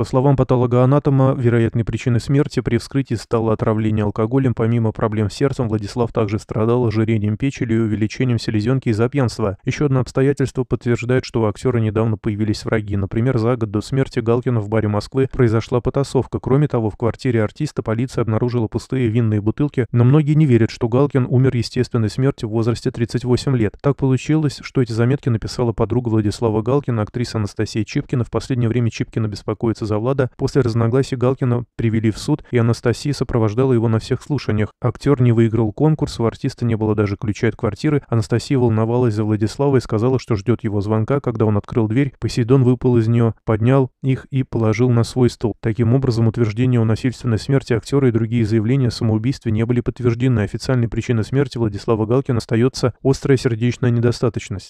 По словам патологоанатома, вероятной причиной смерти при вскрытии стало отравление алкоголем. Помимо проблем с сердцем, Владислав также страдал ожирением печени и увеличением селезенки из-за пьянства. Еще одно обстоятельство подтверждает, что у актера недавно появились враги. Например, за год до смерти Галкина в баре Москвы произошла потасовка. Кроме того, в квартире артиста полиция обнаружила пустые винные бутылки, но многие не верят, что Галкин умер естественной смертью в возрасте 38 лет. Так получилось, что эти заметки написала подруга Владислава Галкина, актриса Анастасия Чипкина. В последнее время Чипкина беспокоится за Влада. После разногласий Галкина привели в суд, и Анастасия сопровождала его на всех слушаниях. Актер не выиграл конкурс, у артиста не было даже ключа от квартиры. Анастасия волновалась за Владислава и сказала, что ждет его звонка. Когда он открыл дверь, Посейдон выпал из нее, поднял их и положил на свой стол. Таким образом, утверждение о насильственной смерти актера и другие заявления о самоубийстве не были подтверждены. Официальной причиной смерти Владислава Галкина остается острая сердечная недостаточность.